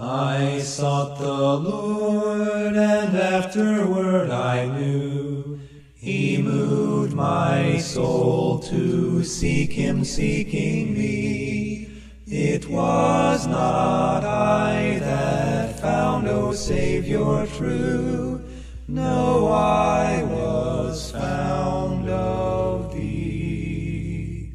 I sought the Lord, and afterward I knew He moved my soul to seek Him, seeking me. It was not I that found, O Savior true. No, I was found of thee.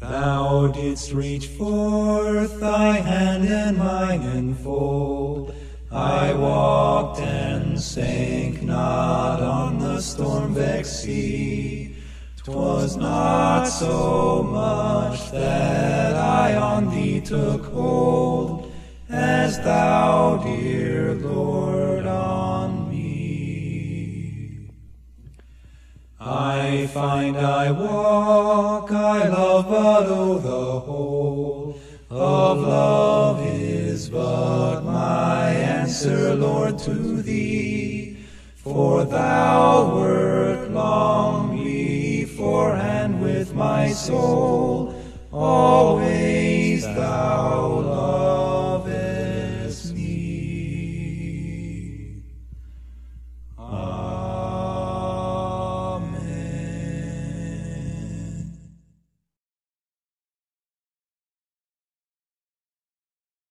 Thou didst reach forth thy hand and mine enfold. I walked and sank not on the storm-vexed sea. 'Twas not so much that I on thee took hold, as thou, dear Lord, on me. I find I walk, swallow the whole of love is but my answer, Lord, to thee. For thou wert long beforehand with my soul, always.